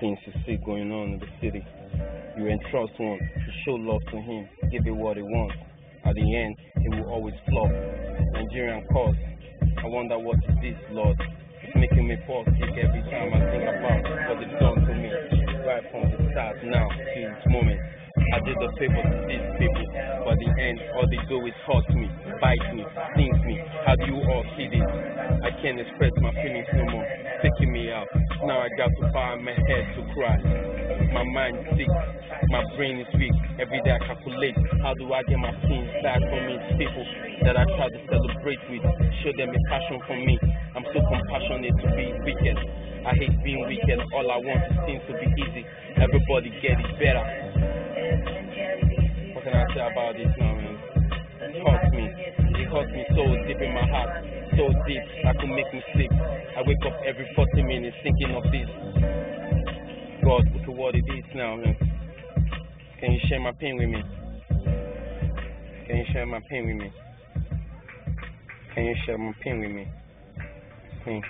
things you see going on in the city. You entrust one to show love to him, give it what he wants. At the end, he will always flop. Nigerian cause. I wonder what is this, Lord? It's making me pause sick every time I think about what they've done to me. Right from the start now to this moment. I did the favor to these people, but the end, all they do is hurt me, bite me, stings me. How do you all see this? I can't express my feelings no more, taking me out. Now I got to bow my head to cry. My mind is sick, my brain is weak. Every day I calculate, how do I get my sins back from these people that I try to celebrate with? Show them a passion for me. I'm so compassionate to be wicked. I hate being wicked. All I want is things to be easy. Everybody get it better. What can I say about this now, man? It hurts me. So deep in my heart. So deep, I could make me sleep. I wake up every 40 minutes thinking of this. God, look at what it is now, man. Can you share my pain with me? Can you share my pain with me? Can you share my pain with me? Pain.